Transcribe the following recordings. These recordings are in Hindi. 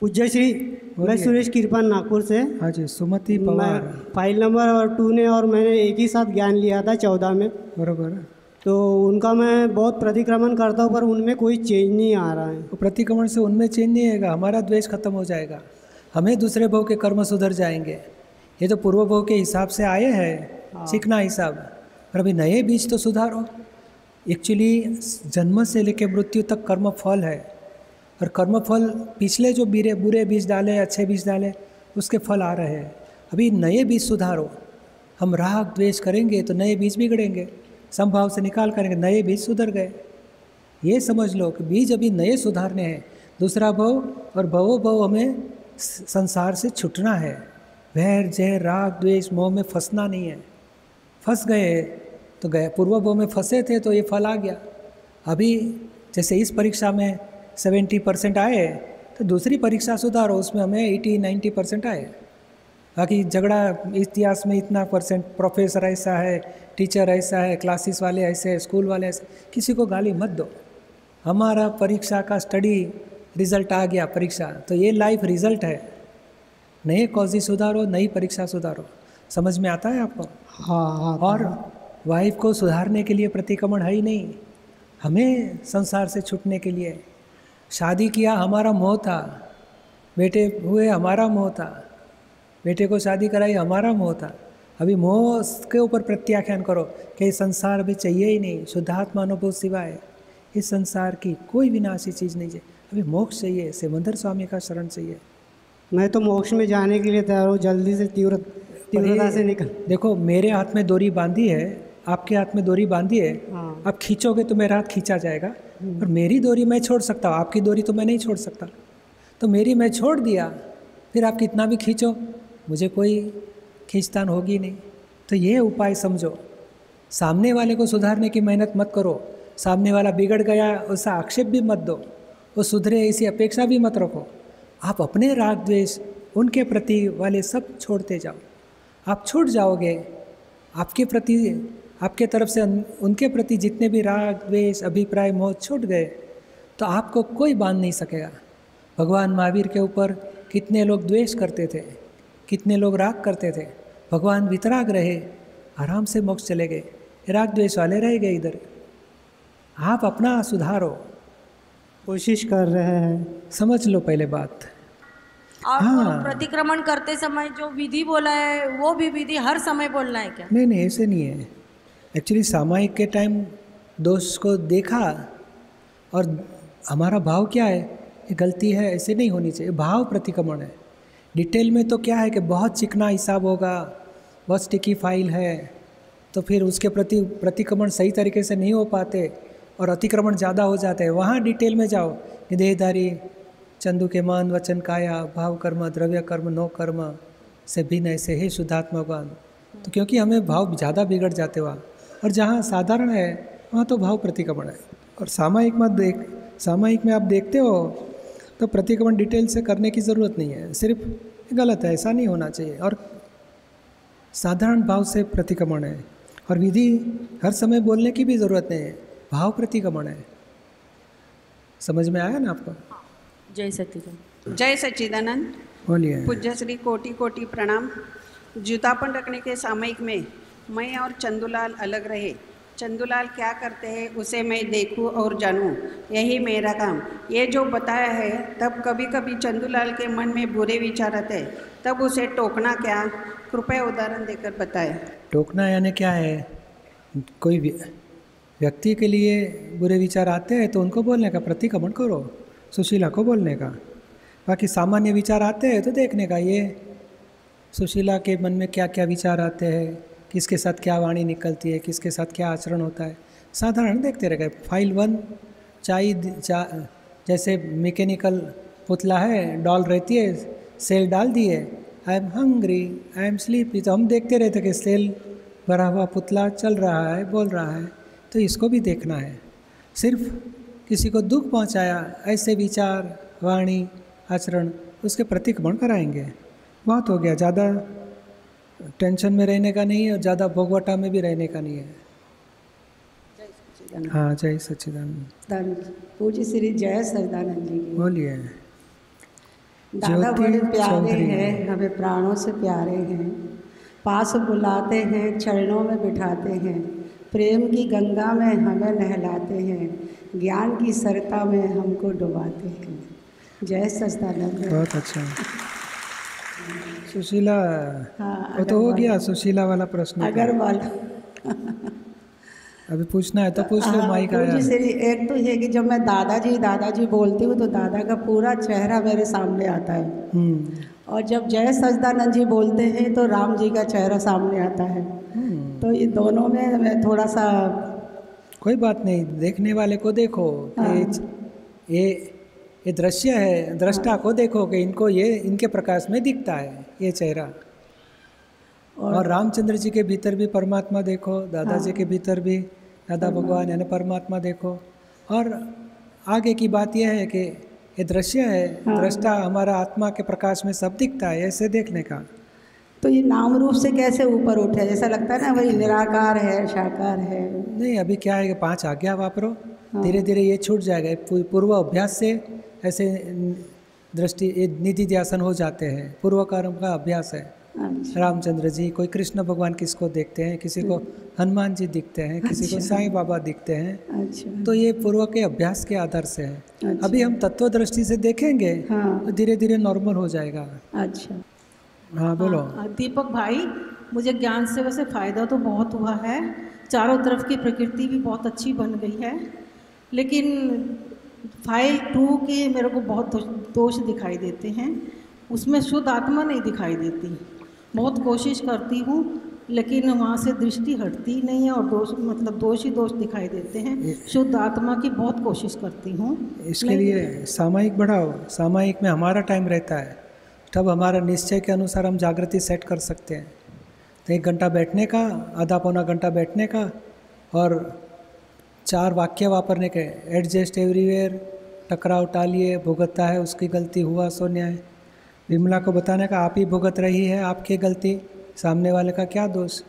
पूज्य श्री मैं सुरेश किरपान नागपुर से। हाँ जी सुमति पवार। फ़ाइल नंबर और टू ने और मैंने एक ही साथ ज्ञान लिया था चौदह में। बरोबर। तो उनका मैं बहुत प्रतिक्रमण करता हूँ पर उनमें कोई चेंज नहीं आ रहा है। प्रतिक्रमण से उनमें चेंज नहीं आएगा हमारा द्वेष खत्म हो जाएगा। हमें दूसरे भाव के कर्म सुधर जाएँगे। ये तो पूर्व भाव के हिसाब से आए हैं सीखना हिसाब पर अभी नए बीज तो सुधारो। एक्चुअली जन्म से लेकर मृत्यु तक कर्म फल है। और कर्म फल पिछले जो बीरे बुरे बीज डाले, अच्छे बीज डाले, उसके फल आ रहे हैं। अभी नए बीज सुधारो। हम राग द्वेष करेंगे तो नए बीज बिगड़ेंगे। संभाव से निकाल करेंगे, नए बीज सुधर गए। ये समझ लो कि बीज अभी नए सुधारने हैं। दूसरा भव, और भवो भव हमें संसार से छुटना है। वैर, जहर, राग, द्वेष, मोह में फंसना नहीं है। फंस गए तो गए पूर्व भव में फंसे थे तो ये फल आ गया। अभी जैसे इस परीक्षा में सेवेंटी परसेंट आए तो दूसरी परीक्षा सुधारो उसमें हमें एटी नाइन्टी परसेंट आए। बाकी झगड़ा इतिहास में इतना परसेंट प्रोफेसर ऐसा है टीचर ऐसा है क्लासेस वाले ऐसे हैं स्कूल वाले ऐसे किसी को गाली मत दो। हमारा परीक्षा का स्टडी रिज़ल्ट आ गया परीक्षा तो ये लाइफ रिज़ल्ट है। नए कॉजेज सुधारो नई परीक्षा सुधारो। समझ में आता है आपको? हाँ हाँ। और वाइफ को सुधारने के लिए प्रतिक्रमण है ही नहीं। हमें संसार से छूटने के लिए शादी किया हमारा मोह था। बेटे हुए हमारा मोह था। बेटे को शादी कराई हमारा मोह था। अभी मोह के ऊपर प्रत्याख्यान करो कि ये संसार अभी चाहिए ही नहीं शुद्धात्मा अनुभव सिवाय। इस संसार की कोई विनाशी चीज़ नहीं चाहिए। अभी मोक्ष चाहिए सिमंदर स्वामी का शरण चाहिए। मैं तो मोक्ष में जाने के लिए तैयार हूँ जल्दी से तीव्र तीव्रता से निकल। देखो मेरे हाथ में डोरी बांधी है आपके हाथ में डोरी बांधी है हाँ। आप खींचोगे तो मेरा हाथ खींचा जाएगा और मेरी डोरी मैं छोड़ सकता हूँ आपकी डोरी तो मैं नहीं छोड़ सकता। तो मेरी मैं छोड़ दिया फिर आप कितना भी खींचो मुझे कोई खींचतान होगी नहीं। तो ये उपाय समझो सामने वाले को सुधारने की मेहनत मत करो सामने वाला बिगड़ गया उसका आक्षेप भी मत दो वो सुधरे ऐसी अपेक्षा भी मत रखो। आप अपने राग द्वेष उनके प्रति वाले सब छोड़ते जाओ। आप छूट जाओगे आपके प्रति आपके तरफ़ से उनके प्रति जितने भी राग द्वेष अभिप्राय मोह छूट गए तो आपको कोई बाँध नहीं सकेगा। भगवान महावीर के ऊपर कितने लोग द्वेष करते थे कितने लोग राग करते थे भगवान वितराग रहे आराम से मोक्ष चले गए राग द्वेष वाले रह गए इधर। आप अपना सुधारो। कोशिश कर रहे हैं। समझ लो पहले बात। और हाँ। प्रतिक्रमण करते समय जो विधि बोला है वो भी विधि हर समय बोलना है क्या? नहीं नहीं ऐसे नहीं है। एक्चुअली सामायिक के टाइम दोष को देखा और हमारा भाव क्या है? ये गलती है, ऐसे नहीं होनी चाहिए। भाव प्रतिक्रमण है। डिटेल में तो क्या है कि बहुत चिकना हिसाब होगा, बहुत स्टिकी फ़ाइल है तो फिर उसके प्रति प्रतिक्रमण सही तरीके से नहीं हो पाते और अतिक्रमण ज़्यादा हो जाते हैं। वहाँ डिटेल में जाओ, कि देहधारी, चंदू के मान, वचन काया, भाव कर्म, द्रव्य कर्म, नो कर्म से भिन्न ऐसे ही शुद्धात्मा तो क्योंकि हमें भाव ज़्यादा बिगड़ जाते वहाँ और जहाँ साधारण है वहाँ तो भाव प्रतिक्रमण है। और सामायिक में देख सामायिक में आप देखते हो तो प्रतिक्रमण डिटेल से करने की ज़रूरत नहीं है। सिर्फ़ गलत है ऐसा नहीं होना चाहिए। और साधारण भाव से प्रतिक्रमण है। और विधि हर समय बोलने की भी ज़रूरत नहीं है। भाव प्रतिक्रमण है। समझ में आया ना आपको? जय सत्यनारायण जय सच्चिदानंद। बोलिए। पूज्य श्री कोटि कोटि प्रणाम। जूतापन रखने के सामयिक में मैं और चंदूलाल अलग रहे। चंदूलाल क्या करते हैं, उसे मैं देखूँ और जानूं। यही मेरा काम। ये जो बताया है, तब कभी कभी चंदूलाल के मन में बुरे विचार आते हैं। तब उसे टोकना क्या? कृपया उदाहरण देकर बताएँ। टोकना यानी क्या है? कोई व्यक्ति के लिए बुरे विचार आते हैं तो उनको बोलने का प्रतिक्रमण करो, सुशीला को बोलने का। बाकी सामान्य विचार आते हैं तो देखने का। ये सुशीला के मन में क्या क्या विचार आते हैं? किसके साथ क्या वाणी निकलती है, किसके साथ क्या आचरण होता है। साधारण देखते रह गए। फ़ाइल वन चाय चा, जैसे मैकेनिकल पुतला है डॉल रहती है सेल डाल दिए। I am hungry I am sleepy तो हम देखते रहते कि सेल भरा हुआ पुतला चल रहा है, बोल रहा है। तो इसको भी देखना है। सिर्फ़ किसी को दुख पहुँचाया, ऐसे विचार, वाणी, आचरण, उसके प्रतिक्रमण कराएँगे। बहुत हो गया। ज़्यादा टेंशन में रहने का नहीं है और ज़्यादा भोगवटा में भी रहने का नहीं है। हाँ जय सच्चिदानंद। पूज्य श्री जय सचिदानंद जी बोलिए। दादा बड़े प्यारे हैं हमें प्राणों से प्यारे हैं। पास बुलाते हैं चरणों में बिठाते हैं। प्रेम की गंगा में हमें नहलाते हैं। ज्ञान की सरता में हमको डुबाते हैं। जय सच्चिदानंद। बहुत अच्छा। सुशीला हाँ वो तो हो गया सुशीला वाला प्रश्न अगर अभी पूछना है तो पूछ लो हाँ, माइक आया। एक तो ये कि जब मैं दादाजी दादाजी बोलती हूँ तो दादा का पूरा चेहरा मेरे सामने आता है। हम्म। और जब जय सजदानंद जी बोलते हैं तो राम जी का चेहरा सामने आता है। हम्म। तो ये दोनों में मैं थोड़ा सा कोई बात नहीं देखने वाले को देखो। हाँ। ये ये दृश्य है दृष्टा को देखो कि इनको ये इनके प्रकाश में दिखता है ये चेहरा और, और रामचंद्र जी के भीतर भी परमात्मा देखो दादाजी हाँ। के भीतर भी दादा भगवान यानी परमात्मा देखो और आगे की बात यह है कि ये दृश्य है हाँ। दृष्टा हमारा आत्मा के प्रकाश में सब दिखता है ऐसे देखने का तो ये नाम रूप से कैसे ऊपर उठे जैसा लगता है ना भाई निराकार है साकार है नहीं अभी क्या है कि पाँच आज्ञा वापरो हाँ। धीरे धीरे ये छूट जाएगा पूर्व अभ्यास से ऐसे दृष्टि ये निधि ध्यासन हो जाते हैं। पूर्व कर्म का अभ्यास है। अच्छा रामचंद्र जी कोई कृष्ण भगवान किसको देखते हैं? किसी को हनुमान जी दिखते हैं किसी को अच्छा। साईं बाबा दिखते हैं। अच्छा। तो ये पूर्व के अभ्यास के आधार से है। अच्छा। अभी हम तत्व दृष्टि से देखेंगे हाँ। तो धीरे धीरे नॉर्मल हो जाएगा। अच्छा। हाँ बोलो। हाँ, दीपक भाई मुझे ज्ञान से वैसे फ़ायदा तो बहुत हुआ है। चारों तरफ़ की प्रकृति भी बहुत अच्छी बन गई है। लेकिन फ़ाइल टू के मेरे को बहुत दोष- दिखाई देते हैं। उसमें शुद्ध आत्मा नहीं दिखाई देती। बहुत कोशिश करती हूँ लेकिन वहाँ से दृष्टि हटती नहीं है और दोष मतलब दोष ही दोष दिखाई देते हैं। शुद्ध आत्मा की बहुत कोशिश करती हूँ। इसके लिए सामायिक बढ़ाओ। सामायिक में हमारा टाइम रहता है। तब हमारा निश्चय के अनुसार हम जागृति सेट कर सकते हैं। तो एक घंटा बैठने का आधा पौना घंटा बैठने का और चार वाक्य वापरने के, एडजस्ट एवरीवेयर, टकराव टालिए, भुगतता है, उसकी गलती हुआ सो न्याय विमला को बताने का, आप ही भुगत रही है आपकी गलती, सामने वाले का क्या दोष?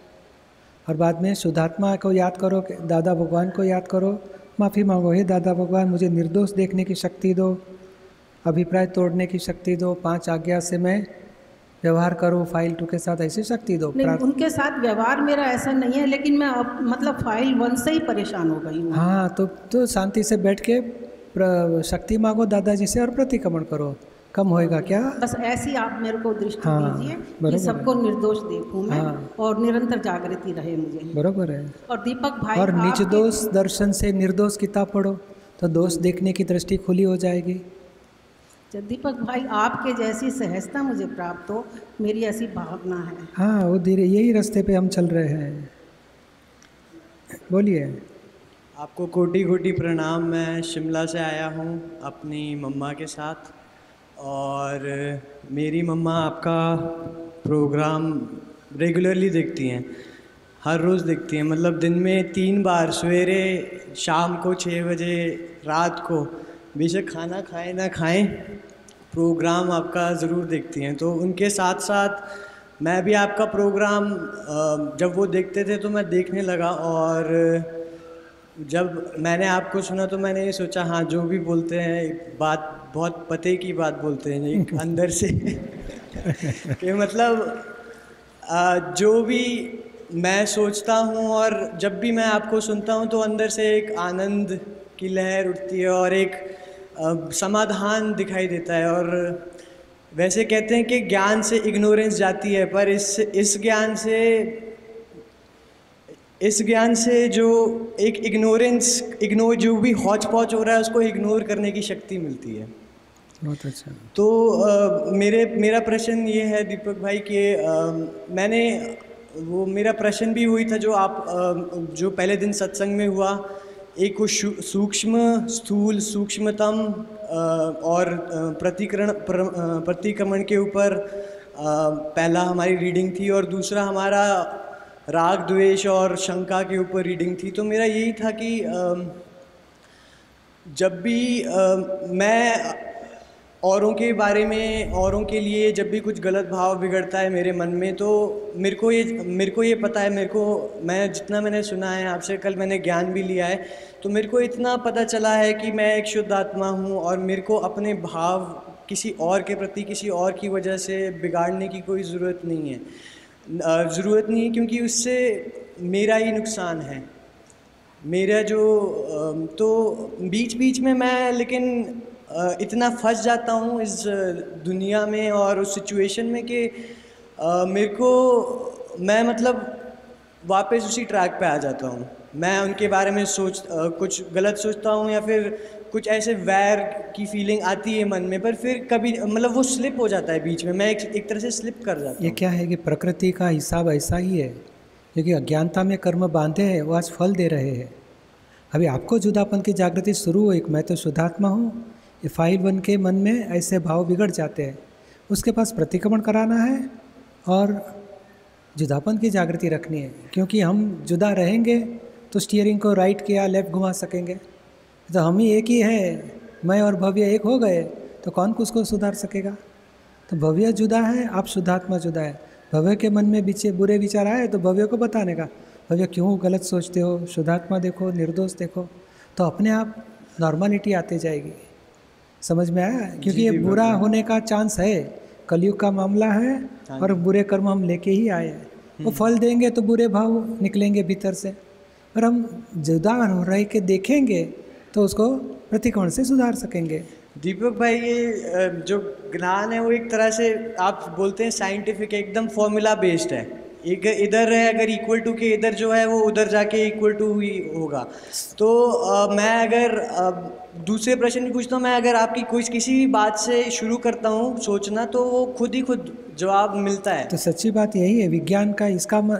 और बाद में, शुद्धात्मा को याद करो दादा भगवान को याद करो, माफ़ी मांगो, हे दादा भगवान, मुझे निर्दोष देखने की शक्ति दो, अभिप्राय तोड़ने की शक्ति दो, पाँच आज्ञा से मैं व्यवहार करो फ़ाइल टू के साथ ऐसी शक्ति दो नहीं उनके साथ व्यवहार मेरा ऐसा नहीं है लेकिन मैं अब मतलब फ़ाइल वन से ही परेशान हो गई हूँ। हाँ तो तो शांति से बैठ के शक्ति मांगो दादाजी से और प्रतिक्रमण करो। कम होएगा क्या? बस ऐसी आप मेरे को दृष्टि हाँ, दीजिए कि सबको निर्दोष देखूँ मैं हाँ। और निरंतर जागृति रहे मुझे। बरोबर है। और दीपक भाई और निज दोष दर्शन से निर्दोष किताब पढ़ो तो दोष देखने की दृष्टि खुली हो जाएगी। जब दीपक भाई आपके जैसी सहजता मुझे प्राप्त हो मेरी ऐसी भावना है। हाँ वो धीरे यही रास्ते पे हम चल रहे हैं। बोलिए। आपको कोटि कोटि प्रणाम मैं शिमला से आया हूँ अपनी मम्मा के साथ। और मेरी मम्मा आपका प्रोग्राम रेगुलरली देखती हैं हर रोज़ देखती हैं। मतलब दिन में तीन बार सवेरे शाम को छः बजे रात को। बेशक खाना खाएँ ना खाएँ प्रोग्राम आपका ज़रूर देखती हैं। तो उनके साथ साथ मैं भी आपका प्रोग्राम जब वो देखते थे तो मैं देखने लगा और जब मैंने आपको सुना तो मैंने ये सोचा हाँ जो भी बोलते हैं एक बात बहुत पते की बात बोलते हैं एक अंदर से। कि मतलब आ, जो भी मैं सोचता हूँ और जब भी मैं आपको सुनता हूँ तो अंदर से एक आनंद की लहर उठती है और एक समाधान दिखाई देता है और वैसे कहते हैं कि ज्ञान से इग्नोरेंस जाती है पर इस इस ज्ञान से इस ज्ञान से जो एक इग्नोरेंस इग्नोर जो भी हौच पौच हो रहा है उसको इग्नोर करने की शक्ति मिलती है। बहुत अच्छा। तो अ, मेरे मेरा प्रश्न ये है दीपक भाई कि अ, मैंने वो मेरा प्रश्न भी हुई था जो आप अ, जो पहले दिन सत्संग में हुआ एक को सूक्ष्म स्थूल सूक्ष्मतम और प्रतिकरण प्र, प्रतिक्रमण के ऊपर पहला हमारी रीडिंग थी और दूसरा हमारा राग द्वेष और शंका के ऊपर रीडिंग थी। तो मेरा यही था कि जब भी मैं औरों के बारे में, औरों के लिए जब भी कुछ गलत भाव बिगड़ता है मेरे मन में तो मेरे को ये, मेरे को ये पता है, मेरे को, मैं जितना मैंने सुना है, आपसे कल मैंने ज्ञान भी लिया है तो मेरे को इतना पता चला है कि मैं एक शुद्ध आत्मा हूँ और मेरे को अपने भाव किसी और के प्रति, किसी और की वजह से बिगाड़ने की कोई ज़रूरत नहीं है। ज़रूरत नहीं है क्योंकि उससे मेरा ही नुकसान है। मेरा जो तो बीच बीच में मैं, लेकिन इतना फंस जाता हूँ इस दुनिया में और उस सिचुएशन में कि मेरे को मैं मतलब वापस उसी ट्रैक पे आ जाता हूँ। मैं उनके बारे में सोच अ, कुछ गलत सोचता हूँ या फिर कुछ ऐसे वैर की फीलिंग आती है मन में पर फिर कभी मतलब वो स्लिप हो जाता है बीच में। मैं एक, एक तरह से स्लिप कर जाता ये क्या है कि प्रकृति का हिसाब ऐसा ही है? क्योंकि अज्ञानता में कर्म बांधे हैं वो आज फल दे रहे हैं। अभी आपको जुदापन की जागृति शुरू हुई मैं तो शुद्धात्मा हूँ। फ़ाइल के मन में ऐसे भाव बिगड़ जाते हैं। उसके पास प्रतिक्रमण कराना है और जुदापन की जागृति रखनी है। क्योंकि हम जुदा रहेंगे तो स्टीयरिंग को राइट किया लेफ़्ट घुमा सकेंगे। तो हम ही एक ही है। मैं और भव्य एक हो गए तो कौन कुछ को सुधार सकेगा? तो भव्य जुदा है, आप शुद्धात्मा जुदा है। भव्य के मन में बीचे बुरे विचार आए तो भव्य को बताने का। भव्य क्यों गलत सोचते हो? शुद्धात्मा देखो, निर्दोष देखो तो अपने आप नॉर्मलिटी आती जाएगी। समझ में आया? क्योंकि ये बुरा होने का चांस है। कलयुग का मामला है और बुरे कर्म हम लेके ही आए हैं। वो फल देंगे तो बुरे भाव निकलेंगे भीतर से। और हम जुदा रह के देखेंगे तो उसको प्रतिकोण से सुधार सकेंगे। दीपक भाई ये जो ज्ञान है वो एक तरह से आप बोलते हैं साइंटिफिक एकदम फॉर्मूला बेस्ड है। एक इधर है अगर इक्वल टू के इधर जो है वो उधर जाके इक्वल टू ही होगा। तो अ, मैं अगर अ, दूसरे प्रश्न भी पूछता हूँ मैं अगर आपकी कोई किसी भी बात से शुरू करता हूँ सोचना तो वो खुद ही खुद जवाब मिलता है। तो सच्ची बात यही है विज्ञान का इसका म,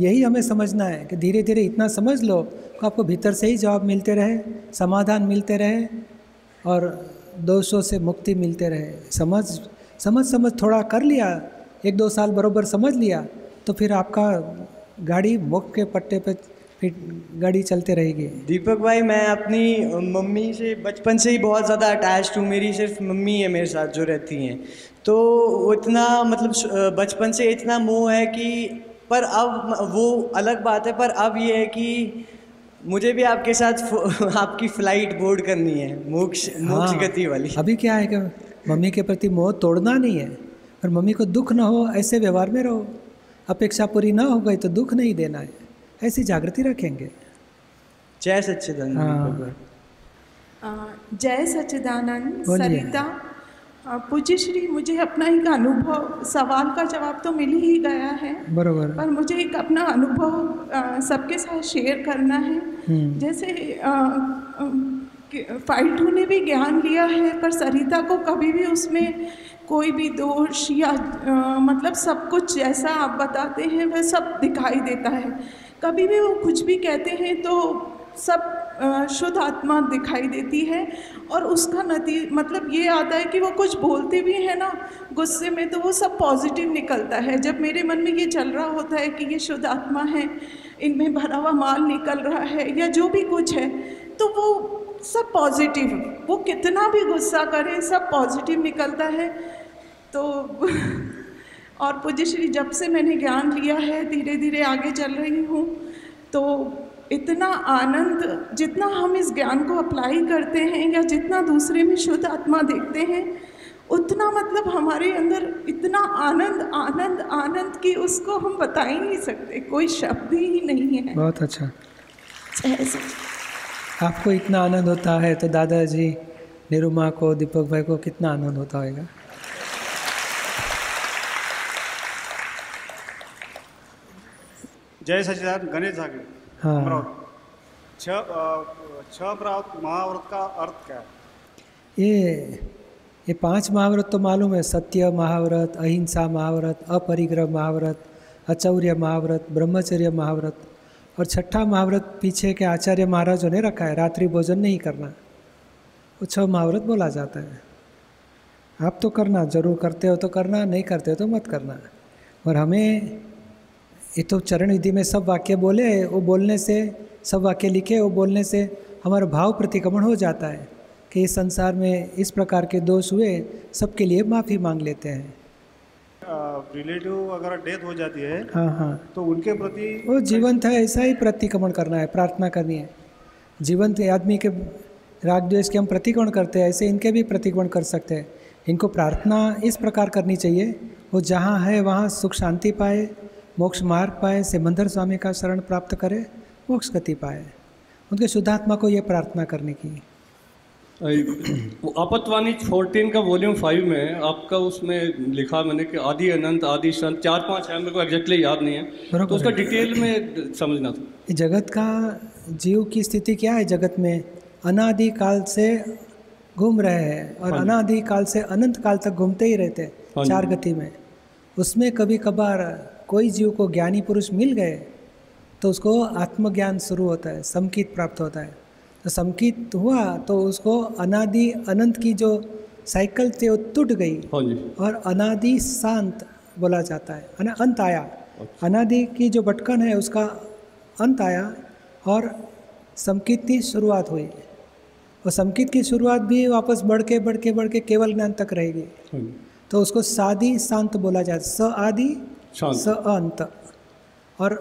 यही हमें समझना है कि धीरे धीरे इतना समझ लो कि आपको भीतर से ही जवाब मिलते रहे समाधान मिलते रहे और दोषों से मुक्ति मिलते रहे। समझ समझ समझ थोड़ा कर लिया एक दो साल बरोबर समझ लिया तो फिर आपका गाड़ी मुक्त के पट्टे पे फिर गाड़ी चलते रहेगी। दीपक भाई मैं अपनी मम्मी से बचपन से ही बहुत ज़्यादा अटैच्ड हूँ। मेरी सिर्फ़ मम्मी है मेरे साथ जो रहती हैं। तो इतना मतलब बचपन से इतना मोह है कि पर अब वो अलग बात है पर अब ये है कि मुझे भी आपके साथ आपकी फ़्लाइट बोर्ड करनी है मोक्ष मोक्ष हाँ, गति वाली। अभी क्या है कि मम्मी के प्रति मोह तोड़ना नहीं है पर मम्मी को दुख ना हो ऐसे व्यवहार में रहो। अपेक्षा पूरी ना हो गई तो दुख नहीं देना है। ऐसी जागृति रखेंगे। जय सच्चिदानंद। हाँ। जय सच्चिदानंद सरिता। पूज्य श्री मुझे अपना एक अनुभव सवाल का जवाब तो मिल ही गया है। बरोबर। पर मुझे एक अपना अनुभव सबके साथ शेयर करना है। हम्म। जैसे अ, अ, कि- फ़ाइल टू ने भी ज्ञान लिया है पर सरिता को कभी भी उसमें कोई भी दोष या अ, मतलब सब कुछ जैसा आप बताते हैं वह सब दिखाई देता है। कभी भी वो कुछ भी कहते हैं तो सब शुद्ध आत्मा दिखाई देती है और उसका नती मतलब ये आता है कि वो कुछ बोलते भी हैं ना गुस्से में तो वो सब पॉजिटिव निकलता है। जब मेरे मन में ये चल रहा होता है कि ये शुद्ध आत्मा है इनमें भरा हुआ माल निकल रहा है या जो भी कुछ है तो वो सब पॉजिटिव वो कितना भी गुस्सा करें सब पॉजिटिव निकलता है। तो और पूज्य श्री जब से मैंने ज्ञान लिया है धीरे धीरे आगे चल रही हूँ तो इतना आनंद जितना हम इस ज्ञान को अप्लाई करते हैं या जितना दूसरे में शुद्ध आत्मा देखते हैं उतना मतलब हमारे अंदर इतना आनंद आनंद आनंद कि उसको हम बता ही नहीं सकते। कोई शब्द ही नहीं है। बहुत अच्छा। आपको इतना आनंद होता है तो दादाजी निरुमा को दीपक भाई को कितना आनंद होता होगा? जय सच्चिदानंद गणेश झागे हाँ। छह महाव्रत का अर्थ क्या है? ये ये पाँच महाव्रत तो मालूम है। सत्य महाव्रत अहिंसा महाव्रत अपरिग्रह महाव्रत अचौर्य महाव्रत ब्रह्मचर्य महाव्रत। और छठा महाव्रत पीछे के आचार्य महाराजों ने रखा है, रात्रि भोजन नहीं करना। वो छह महाव्रत बोला जाता है। आप तो करना, ज़रूर करते हो तो करना, नहीं करते हो तो मत करना। और हमें ये तो चरण विधि में सब वाक्य बोले, वो बोलने से, सब वाक्य लिखे, वो बोलने से हमारा भाव प्रतिक्रमण हो जाता है कि इस संसार में इस प्रकार के दोष हुए, सबके लिए माफ़ी मांग लेते हैं। रिलेटिव अगर डेथ हो जाती है हाँ हाँ। तो उनके प्रति वो जीवंत है ऐसा ही प्रतिक्रमण करना है प्रार्थना करनी है। जीवंत आदमी के राग द्वेष के हम प्रतिक्रमण करते हैं ऐसे इनके भी प्रतिक्रमण कर सकते हैं। इनको प्रार्थना इस प्रकार करनी चाहिए वो जहाँ है वहाँ सुख शांति पाए मोक्ष मार्ग पाए सिमंदर स्वामी का शरण प्राप्त करे मोक्ष गति पाए। उनके शुद्धात्मा को ये प्रार्थना करने की। आपतवाणी फोर्टीन का वॉल्यूम फाइव में आपका उसमें लिखा मैंने कि आदि अनंत आदि संत चार पाँच है मेरे को एग्जैक्टली याद नहीं है। तो उसका डिटेल में समझना था। जगत का जीव की स्थिति क्या है? जगत में अनादि काल से घूम रहे हैं और हाँ अनादि काल से अनंत काल तक घूमते ही रहते हैं हाँ चार गति में। उसमें कभी कभार कोई जीव को ज्ञानी पुरुष मिल गए तो उसको आत्मज्ञान शुरू होता है समकित प्राप्त होता है। तो समकित हुआ तो उसको अनादि अनंत की जो साइकिल थी वो टूट गई। हाँ और अनादि शांत बोला जाता है अना अंत आया। अनादि की जो भटकन है उसका अंत आया और समकित की शुरुआत हुई। और समकित की शुरुआत भी वापस बढ़ के बढ़ के बढ़ के केवल ज्ञान तक रहेगी। हाँ तो उसको सादि शांत बोला जाता है स आदि। स अंत। और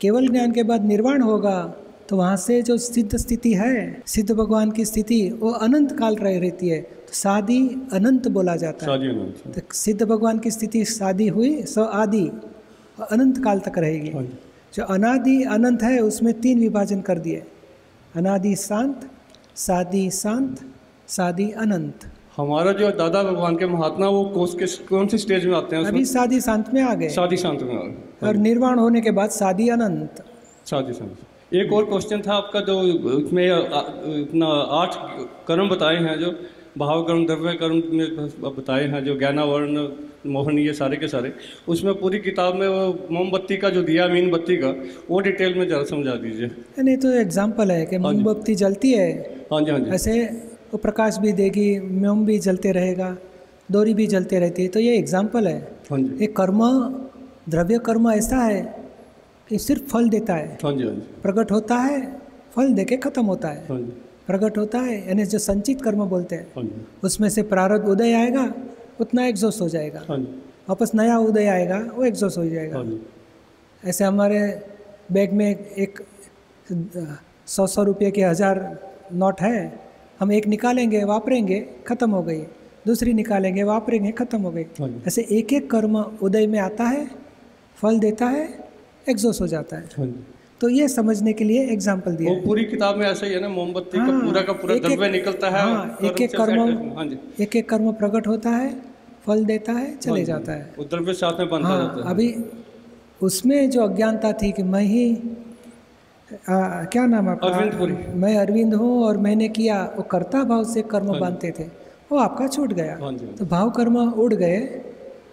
केवल ज्ञान के बाद निर्वाण होगा तो वहाँ से जो सिद्ध स्थिति है सिद्ध भगवान की स्थिति वो अनंत काल रह रहती है। तो सादि अनंत बोला जाता है। शादी तो सिद्ध भगवान की स्थिति शादी हुई स आदि अनंत काल तक रहेगी। हाँ जो। अनादि अनंत है उसमें तीन विभाजन कर दिए। अनादि शांत शादी शांत सादि अनंत। हमारा जो दादा भगवान के महात्मा वो कौन के कौन सी स्टेज में आते हैं अभी शादी शांत में आ गए। शादी शांत में आ गए। और निर्वाण होने के बाद शादी अनंत। शादी शांत। एक और क्वेश्चन था आपका जो उसमें अपना आठ कर्म बताए हैं जो भाव कर्म द्रव्य कर्म में बताए हैं जो ज्ञानावर्ण मोहन ये सारे के सारे। उसमें पूरी किताब में वो मोमबत्ती का जो दिया मीन बत्ती का वो डिटेल में ज़रा समझा दीजिए। नहीं तो एग्ज़ाम्पल है कि हाँ मोमबत्ती जलती है। हाँ जी हाँ जी। ऐसे वो प्रकाश भी देगी मोम भी जलते रहेगा डोरी भी जलते रहती है। तो ये एग्ज़ाम्पल है। हाँ ये कर्म द्रव्य कर्म ऐसा है कि सिर्फ़ फल देता है। हाँ जी हाँ जी। प्रकट होता है फल देके खत्म होता है। हाँ जी। प्रकट होता है यानी जो संचित कर्म बोलते हैं हाँ जी। उसमें से प्रारब्ध उदय आएगा उतना एग्जॉस्ट हो जाएगा। हाँ जी। वापस नया उदय आएगा वो एग्जॉस्ट हो जाएगा। हाँ जी। ऐसे हमारे बैग में एक सौ सौ रुपये के हज़ार नोट है हम एक निकालेंगे वापरेंगे ख़त्म हो गई। दूसरी निकालेंगे वापरेंगे ख़त्म हो गई। ऐसे एक एक कर्म उदय में आता है फल देता है एग्जॉस्ट हो जाता है। हाँ तो ये समझने के लिए एग्ज़ाम्पल दिया वो पूरी किताब में ऐसा ही है ना मोमबत्ती का हाँ, पूरा का पूरा द्रव्य निकलता है हाँ, एक-एक कर्म- हाँ एक एक कर्म प्रकट होता है फल देता है हाँ चले जी। जाता है। द्रव्य साथ में बनता हाँ है। अभी उसमें जो अज्ञानता थी कि मैं ही आ, क्या नाम है अरविंद। मैं अरविंद हूँ और मैंने किया वो कर्ता भाव से कर्म हाँ बांधते थे वो आपका छूट गया। हाँ तो भाव कर्म उड़ गए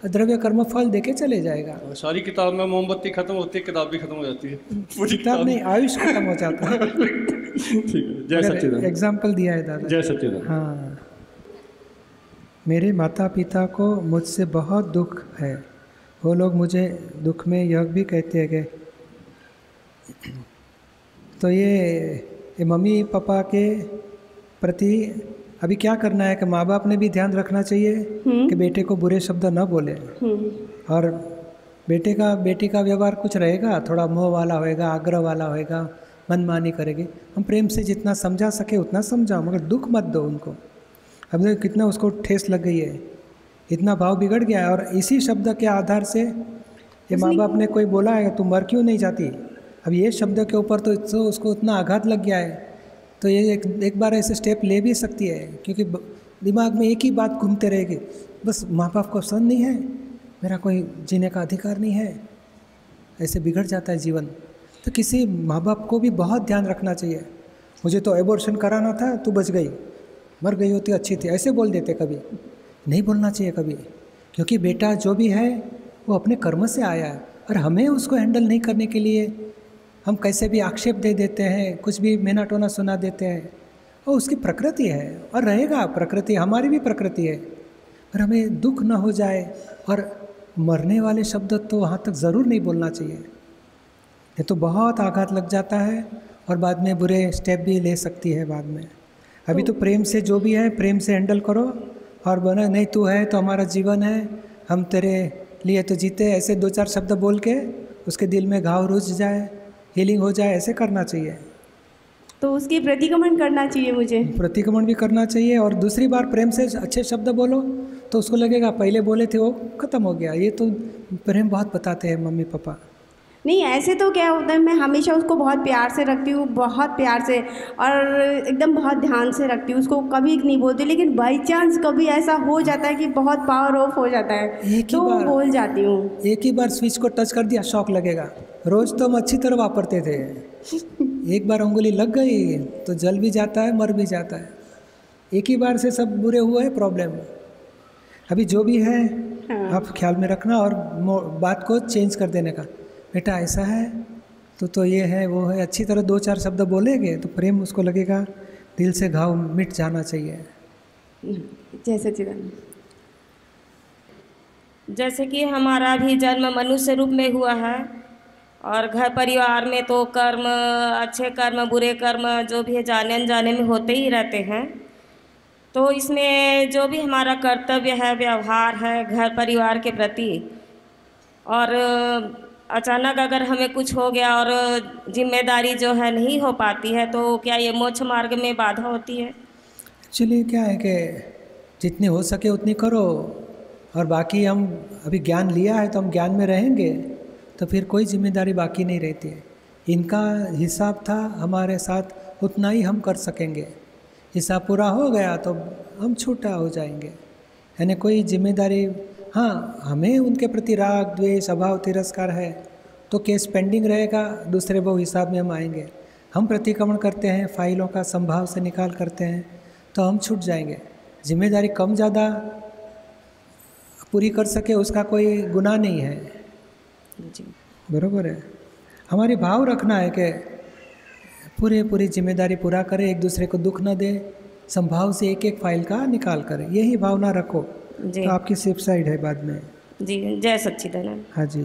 द्रव्य कर्म फल देके चले जाएगा। सारी किताब में मोमबत्ती खत्म होती है किताब भी खत्म हो जाती है। पूरी किताब नहीं आयुष खत्म हो जाता है। ठीक है जय सच्चिदानंद। एग्ज़ाम्पल दिया है दादा। जय सच्चिदानंद। हाँ। मेरे माता पिता को मुझसे बहुत दुख है। वो लोग मुझे दुख में यह भी कहते हैं कि तो ये ये मम्मी पापा के प्रति अभी क्या करना है कि माँ बाप ने भी ध्यान रखना चाहिए कि बेटे को बुरे शब्द न बोले। और बेटे का बेटी का व्यवहार कुछ रहेगा थोड़ा मोह वाला होएगा आग्रह वाला होएगा मनमानी करेगी। हम प्रेम से जितना समझा सके उतना समझाओ मगर दुख मत दो उनको। अब देखो कितना उसको ठेस लग गई है। इतना भाव बिगड़ गया है और इसी शब्द के आधार से ये माँ बाप ने कोई बोला है तुम मर क्यों नहीं जाती? अब ये शब्द के ऊपर तो तो उसको उतना आघात लग गया है। तो ये एक, एक बार ऐसे स्टेप ले भी सकती है क्योंकि दिमाग में एक ही बात घूमते रहेगी। बस माँ बाप को पसंद नहीं है मेरा कोई जीने का अधिकार नहीं है ऐसे बिगड़ जाता है जीवन। तो किसी माँ बाप को भी बहुत ध्यान रखना चाहिए। मुझे तो एबोर्शन कराना था तू बच गई। मर गई होती अच्छी थी। ऐसे बोल देते कभी। नहीं बोलना चाहिए कभी क्योंकि बेटा जो भी है वो अपने कर्म से आया है और हमें उसको हैंडल नहीं करने के लिए हम कैसे भी आक्षेप दे देते हैं, कुछ भी मेना टोना सुना देते हैं। और उसकी प्रकृति है और रहेगा, प्रकृति हमारी भी प्रकृति है। पर हमें दुख न हो जाए और मरने वाले शब्द तो वहाँ तक ज़रूर नहीं बोलना चाहिए। ये तो बहुत आघात लग जाता है और बाद में बुरे स्टेप भी ले सकती है बाद में। अभी तो प्रेम से जो भी है, प्रेम से हैंडल करो और बना नहीं, तू है तो हमारा जीवन है। हम तेरे लिए तो जीते ऐसे दो चार शब्द बोल के उसके दिल में घाव रुझ जाए। हीलिंग हो जाए ऐसे करना चाहिए। तो उसके प्रतिक्रमण करना चाहिए मुझे। प्रतिक्रमण भी करना चाहिए और दूसरी बार प्रेम से अच्छे शब्द बोलो तो उसको लगेगा पहले बोले थे वो ख़त्म हो गया। ये तो प्रेम बहुत बताते हैं मम्मी पापा नहीं ऐसे तो क्या होता है मैं हमेशा उसको बहुत प्यार से रखती हूँ बहुत प्यार से और एकदम बहुत ध्यान से रखती हूँ उसको कभी नहीं बोलती लेकिन बाई चांस कभी ऐसा हो जाता है कि बहुत पावर ऑफ़ हो जाता है तो बार। बोल जाती हूँ। एक ही बार स्विच को टच कर दिया शौक लगेगा। रोज़ तो हम अच्छी तरह वापरते थे। एक बार उंगली लग गई तो जल भी जाता है मर भी जाता है। एक ही बार से सब बुरे हुए हैं प्रॉब्लम अभी जो भी है आप ख्याल में रखना और बात को चेंज कर देने का। बेटा ऐसा है? तो तो ये है, वो है। अच्छी तरह दो चार शब्द बोलेंगे तो प्रेम उसको लगेगा, दिल से घाव मिट जाना चाहिए। जय सच्चिदानंद। जैसे कि हमारा भी जन्म मनुष्य रूप में हुआ है, और घर परिवार में तो कर्म, अच्छे कर्म, बुरे कर्म जो भी जाने अनजाने में होते ही रहते हैं। तो इसमें जो भी हमारा कर्तव्य है, व्यवहार है, घर परिवार के प्रति, और अचानक अगर हमें कुछ हो गया और ज़िम्मेदारी जो है नहीं हो पाती है तो क्या ये मोक्ष मार्ग में बाधा होती है? एक्चुअली क्या है कि जितनी हो सके उतनी करो, और बाकी हम अभी ज्ञान लिया है तो हम ज्ञान में रहेंगे तो फिर कोई ज़िम्मेदारी बाकी नहीं रहती है। इनका हिसाब था हमारे साथ उतना ही हम कर सकेंगे। हिसाब पूरा हो गया तो हम छूटा हो जाएँगे। यानी कोई ज़िम्मेदारी हाँ हमें उनके प्रति राग द्वेष अभाव तिरस्कार है। तो केस पेंडिंग रहेगा दूसरे वो हिसाब में हम आएँगे। हम प्रतिक्रमण करते हैं फाइलों का संभाव से निकाल करते हैं तो हम छूट जाएँगे। ज़िम्मेदारी कम ज़्यादा पूरी कर सके उसका कोई गुनाह नहीं है। जी। बरोबर है? हमारी भाव रखना है कि पूरे पूरी ज़िम्मेदारी पूरा करें एक दूसरे को दुख न दे संभाव से एक एक फ़ाइल का निकाल करें। यही भावना रखो। जी। तो आपकी सेफ़ साइड है बाद में? जी जय सच्चिदानंद। हाँ जी।